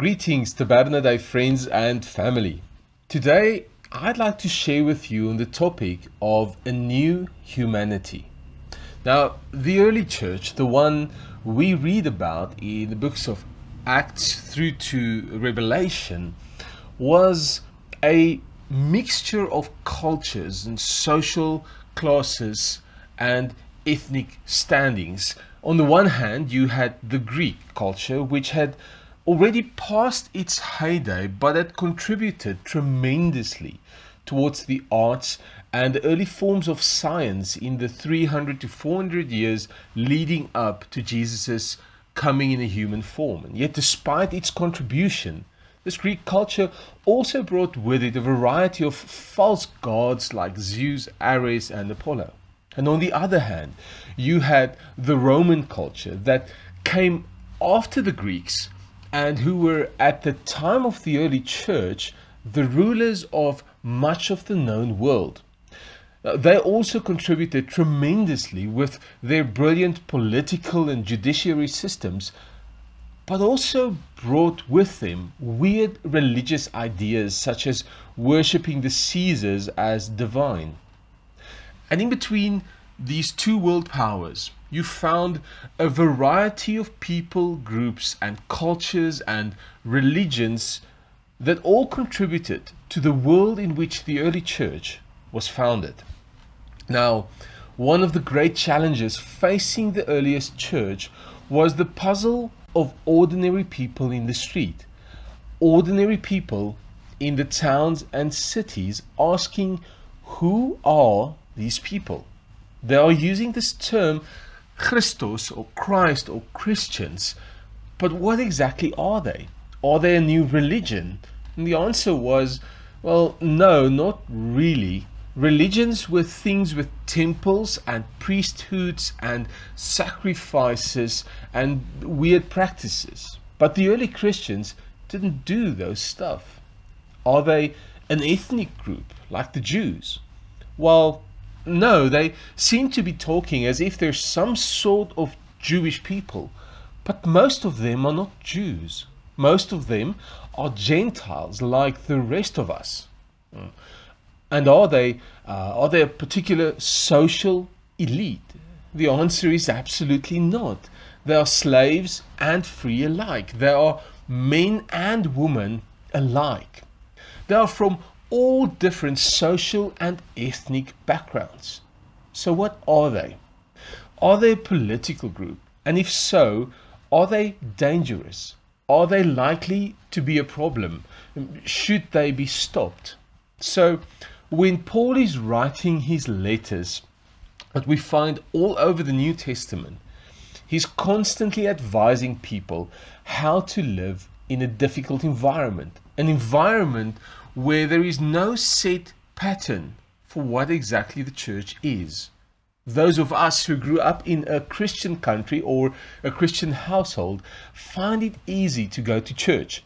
Greetings to Tabernacle friends and family. Today, I'd like to share with you on the topic of a new humanity. Now, the early church, the one we read about in the books of Acts through to Revelation, was a mixture of cultures and social classes and ethnic standings. On the one hand, you had the Greek culture, which had already past its heyday, but had contributed tremendously towards the arts and the early forms of science in the 300 to 400 years leading up to Jesus' coming in a human form. And yet, despite its contribution, this Greek culture also brought with it a variety of false gods like Zeus, Ares, and Apollo. And on the other hand, you had the Roman culture that came after the Greeks and who were at the time of the early church the rulers of much of the known world. Uh, they also contributed tremendously with their brilliant political and judiciary systems, but also brought with them weird religious ideas such as worshipping the Caesars as divine. And in between these two world powers, you found a variety of people, groups, and cultures and religions that all contributed to the world in which the early church was founded. Now, one of the great challenges facing the earliest church was the puzzle of ordinary people in the street. Ordinary people in the towns and cities asking, Who are these people? They are using this term Christos or Christ or Christians. But what exactly are they? Are they a new religion? And the answer was, well, no, not really. Religions were things with temples and priesthoods and sacrifices and weird practices. But the early Christians didn't do those stuff. Are they an ethnic group like the Jews? Well, no, they seem to be talking as if they're some sort of Jewish people, but most of them are not Jews. Most of them are Gentiles like the rest of us. Hmm. And are they uh, are they a particular social elite? The answer is absolutely not. They are slaves and free alike. They are men and women alike. They are from all different social and ethnic backgrounds. So, what are they? Are they a political group? And if so, are they dangerous? Are they likely to be a problem? Should they be stopped? So, when Paul is writing his letters that we find all over the New Testament, he's constantly advising people how to live in a difficult environment, an environment where there is no set pattern for what exactly the church is. Those of us who grew up in a Christian country or a Christian household find it easy to go to church.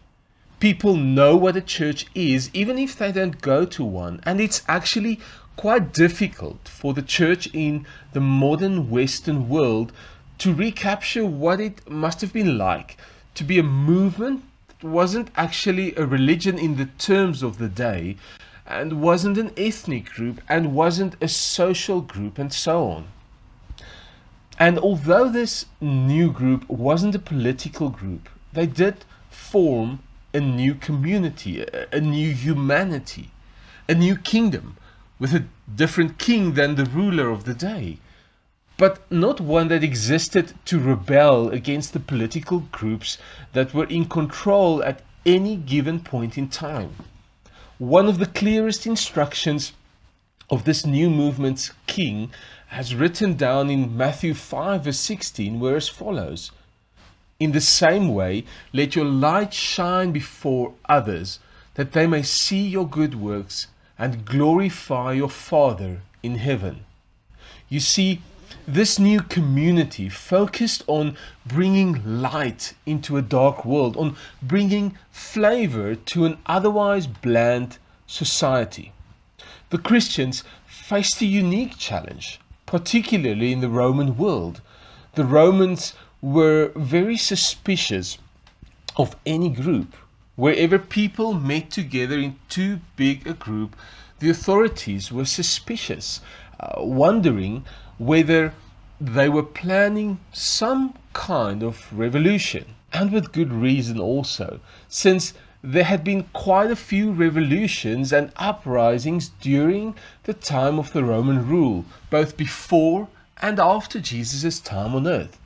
People know what a church is, even if they don't go to one, and it's actually quite difficult for the church in the modern Western world to recapture what it must have been like to be a movement wasn't actually a religion in the terms of the day and wasn't an ethnic group and wasn't a social group and so on. And although this new group wasn't a political group, they did form a new community, a, new humanity, a new kingdom with a different king than the ruler of the day but not one that existed to rebel against the political groups that were in control at any given point in time. One of the clearest instructions of this new movement's king has written down in Matthew 5 verse 16 where as follows In the same way, let your light shine before others, that they may see your good works and glorify your Father in heaven. You see, this new community focused on bringing light into a dark world, on bringing flavor to an otherwise bland society. The Christians faced a unique challenge, particularly in the Roman world. The Romans were very suspicious of any group Wherever people met together in too big a group, the authorities were suspicious, uh, wondering whether they were planning some kind of revolution. And with good reason also, since there had been quite a few revolutions and uprisings during the time of the Roman rule, both before and after Jesus' time on earth.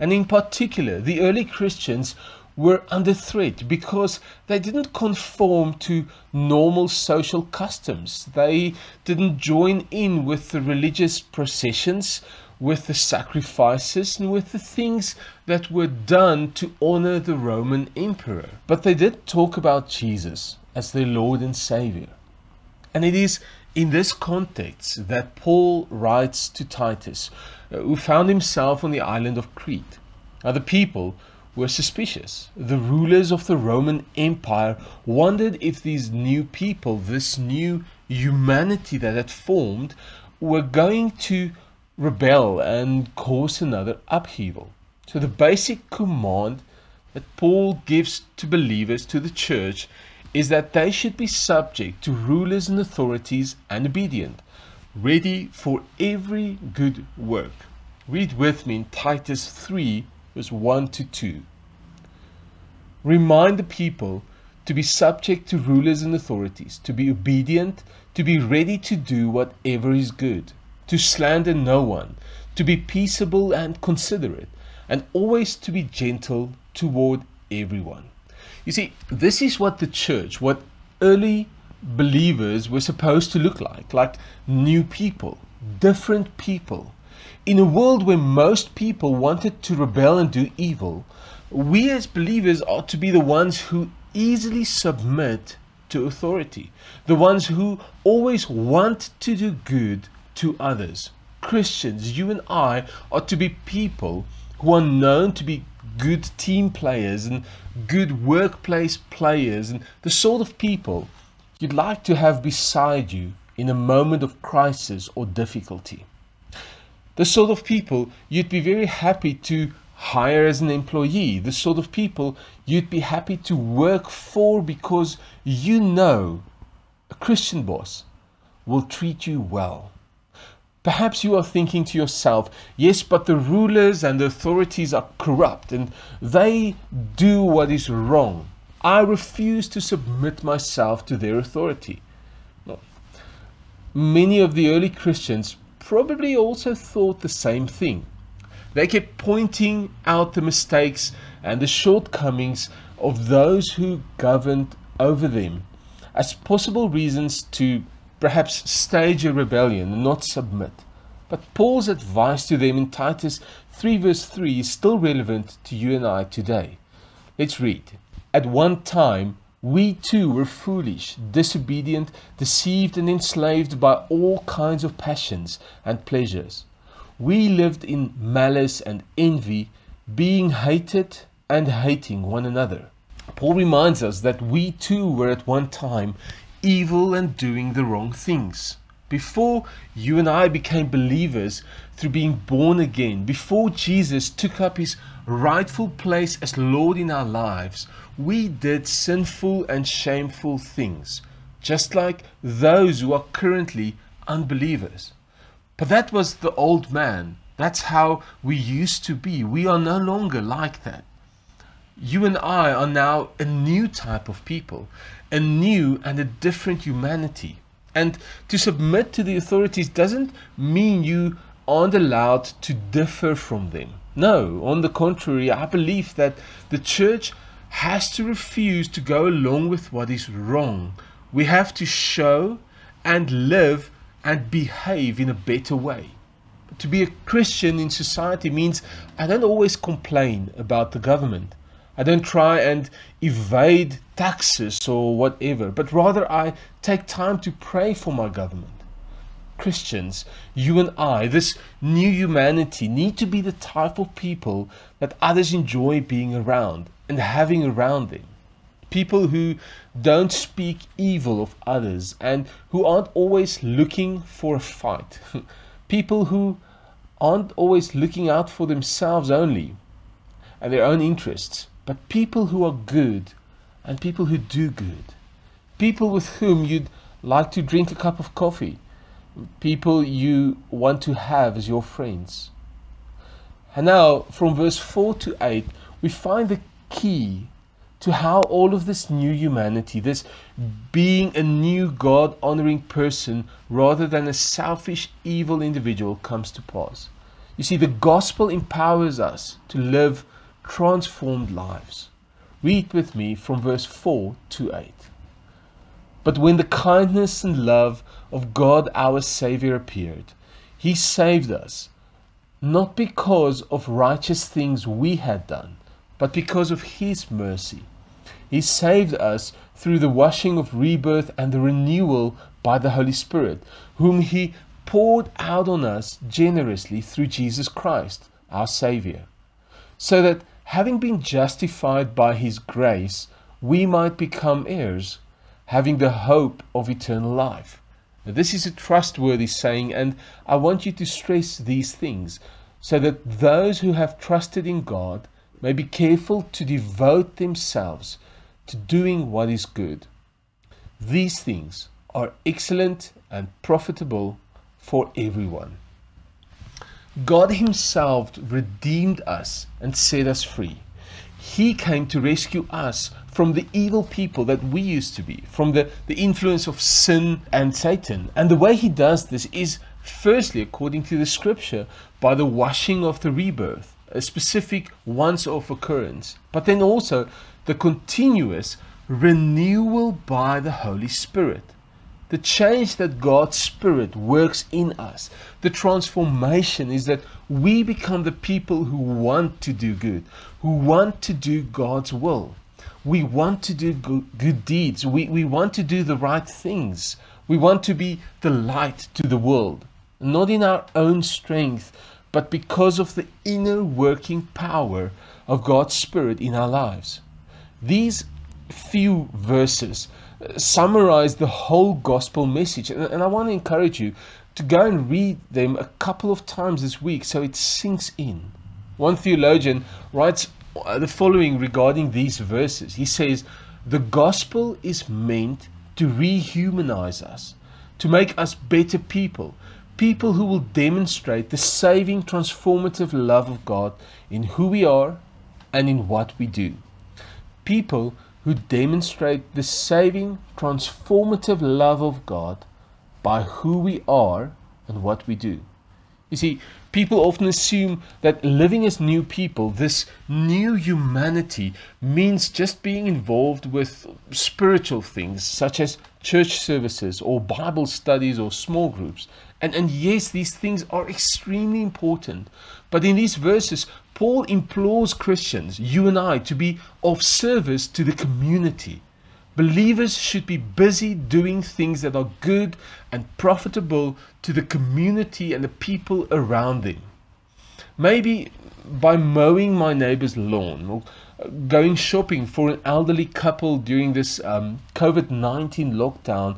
And in particular, the early Christians were under threat because they didn't conform to normal social customs. They didn't join in with the religious processions, with the sacrifices, and with the things that were done to honor the Roman emperor. But they did talk about Jesus as their Lord and Savior. And it is in this context that Paul writes to Titus, uh, who found himself on the island of Crete. Now, the people were suspicious. The rulers of the Roman Empire wondered if these new people, this new humanity that had formed, were going to rebel and cause another upheaval. So, the basic command that Paul gives to believers, to the church, is that they should be subject to rulers and authorities and obedient, ready for every good work. Read with me in Titus 3 verse 1 to 2. Remind the people to be subject to rulers and authorities, to be obedient, to be ready to do whatever is good, to slander no one, to be peaceable and considerate, and always to be gentle toward everyone. You see, this is what the church, what early believers were supposed to look like like new people, different people in a world where most people wanted to rebel and do evil, we as believers ought to be the ones who easily submit to authority, the ones who always want to do good to others. Christians, you and I, ought to be people who are known to be good team players and good workplace players and the sort of people you'd like to have beside you in a moment of crisis or difficulty the sort of people you'd be very happy to hire as an employee, the sort of people you'd be happy to work for because you know a Christian boss will treat you well. Perhaps you are thinking to yourself, yes, but the rulers and the authorities are corrupt and they do what is wrong. I refuse to submit myself to their authority. Many of the early Christians probably also thought the same thing. They kept pointing out the mistakes and the shortcomings of those who governed over them as possible reasons to perhaps stage a rebellion and not submit. But Paul's advice to them in Titus 3 verse 3 is still relevant to you and I today. Let's read. At one time, we too were foolish, disobedient, deceived, and enslaved by all kinds of passions and pleasures. We lived in malice and envy, being hated and hating one another. Paul reminds us that we too were at one time evil and doing the wrong things. Before you and I became believers through being born again, before Jesus took up his rightful place as Lord in our lives, we did sinful and shameful things, just like those who are currently unbelievers. But that was the old man. That's how we used to be. We are no longer like that. You and I are now a new type of people, a new and a different humanity. And to submit to the authorities doesn't mean you aren't allowed to differ from them. No, on the contrary, I believe that the church has to refuse to go along with what is wrong. We have to show and live and behave in a better way. But to be a Christian in society means I don't always complain about the government. I don't try and evade taxes or whatever, but rather I take time to pray for my government. Christians, you and I, this new humanity, need to be the type of people that others enjoy being around and having around them. People who don't speak evil of others and who aren't always looking for a fight. People who aren't always looking out for themselves only and their own interests, but people who are good and people who do good, people with whom you'd like to drink a cup of coffee, people you want to have as your friends. And now, from verse 4 to 8, we find the key to how all of this new humanity, this being a new God honoring person rather than a selfish, evil individual, comes to pass. You see, the gospel empowers us to live transformed lives. Read with me from verse 4 to 8. But when the kindness and love of God our Saviour appeared, He saved us, not because of righteous things we had done, but because of His mercy. He saved us through the washing of rebirth and the renewal by the Holy Spirit, whom He poured out on us generously through Jesus Christ, our Saviour, so that having been justified by His grace, we might become heirs having the hope of eternal life. Now, this is a trustworthy saying, and I want you to stress these things so that those who have trusted in God may be careful to devote themselves to doing what is good. These things are excellent and profitable for everyone. God Himself redeemed us and set us free. He came to rescue us from the evil people that we used to be, from the, the influence of sin and Satan. And the way he does this is, firstly, according to the scripture, by the washing of the rebirth, a specific once off occurrence, but then also the continuous renewal by the Holy Spirit the change that God's Spirit works in us, the transformation is that we become the people who want to do good, who want to do God's will. We want to do good, good deeds. We, we want to do the right things. We want to be the light to the world, not in our own strength, but because of the inner working power of God's Spirit in our lives. These few verses summarize the whole gospel message. And, and I want to encourage you to go and read them a couple of times this week so it sinks in. One theologian writes uh, the following regarding these verses. He says, The gospel is meant to rehumanize us, to make us better people, people who will demonstrate the saving, transformative love of God in who we are and in what we do. People who demonstrate the saving, transformative love of God by who we are and what we do. You see, people often assume that living as new people, this new humanity, means just being involved with spiritual things such as church services or Bible studies or small groups. And, and yes, these things are extremely important. But in these verses, Paul implores Christians, you and I, to be of service to the community. Believers should be busy doing things that are good and profitable to the community and the people around them. Maybe by mowing my neighbor's lawn or going shopping for an elderly couple during this um, COVID 19 lockdown.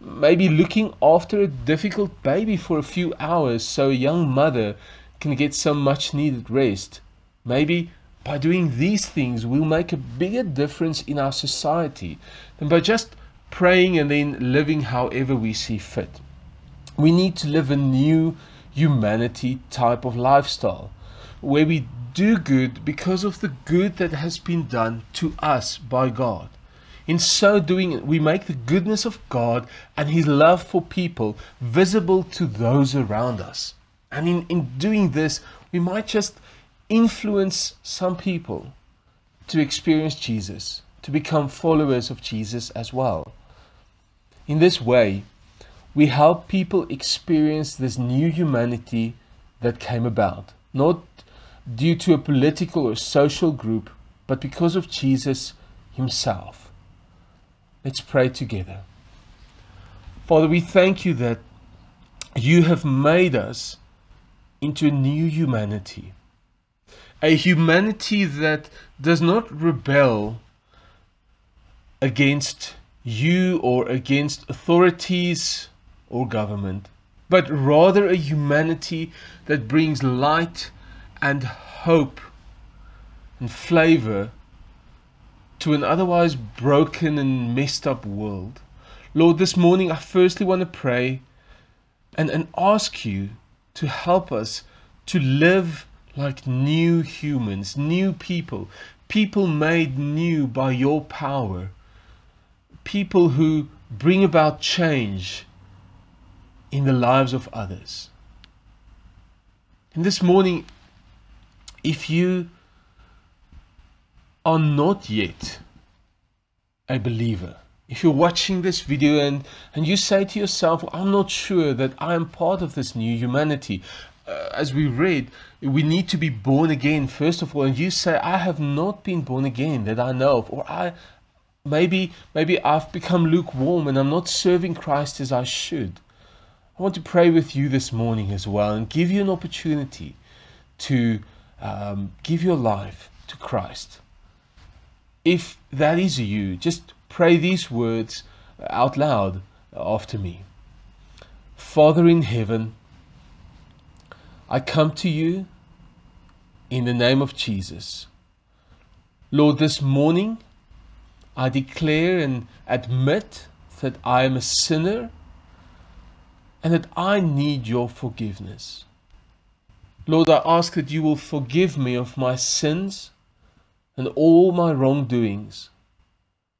Maybe looking after a difficult baby for a few hours so a young mother can get some much needed rest. Maybe by doing these things, we'll make a bigger difference in our society than by just praying and then living however we see fit. We need to live a new humanity type of lifestyle where we do good because of the good that has been done to us by God. In so doing, we make the goodness of God and His love for people visible to those around us. And in, in doing this, we might just influence some people to experience Jesus, to become followers of Jesus as well. In this way, we help people experience this new humanity that came about, not due to a political or social group, but because of Jesus Himself. Let's pray together. Father, we thank you that you have made us into a new humanity. A humanity that does not rebel against you or against authorities or government, but rather a humanity that brings light and hope and flavor to an otherwise broken and messed up world. Lord, this morning I firstly want to pray and, and ask you to help us to live like new humans, new people, people made new by your power, people who bring about change in the lives of others. And this morning, if you are not yet a believer, if you're watching this video and, and you say to yourself, I'm not sure that I am part of this new humanity, uh, as we read, we need to be born again, first of all. And you say, I have not been born again that I know of, or I maybe maybe I've become lukewarm and I'm not serving Christ as I should. I want to pray with you this morning as well and give you an opportunity to um, give your life to Christ. If that is you, just pray these words out loud after me. Father in heaven, I come to you in the name of Jesus. Lord, this morning I declare and admit that I am a sinner and that I need your forgiveness. Lord, I ask that you will forgive me of my sins and all my wrongdoings,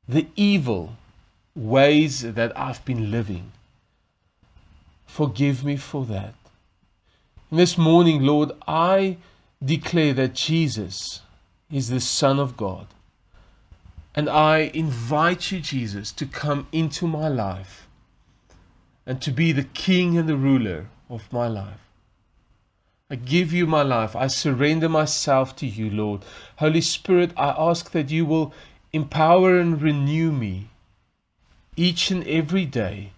the evil ways that I've been living. Forgive me for that. And this morning, Lord, I declare that Jesus is the Son of God. And I invite you, Jesus, to come into my life and to be the King and the ruler of my life. I give you my life. I surrender myself to you, Lord. Holy Spirit, I ask that you will empower and renew me each and every day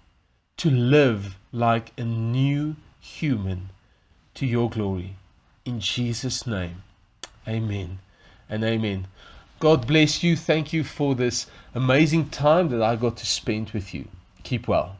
to live like a new human to your glory. In Jesus' name, amen and amen. God bless you. Thank you for this amazing time that I got to spend with you. Keep well.